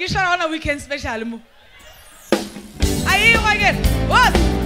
ke on a weekend special mo. A yiwa again what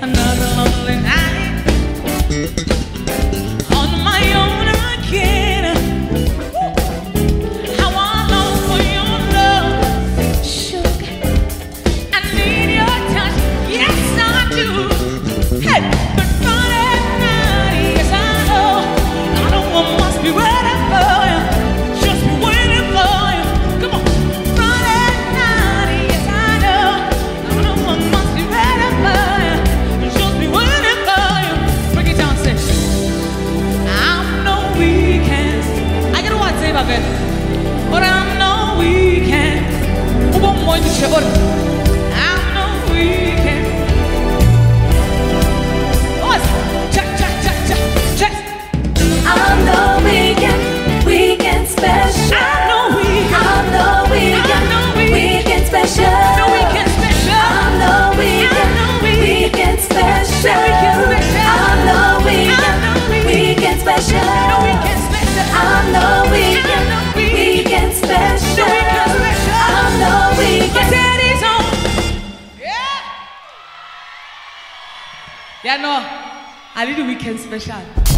another dice, Yeah, no. a little weekend special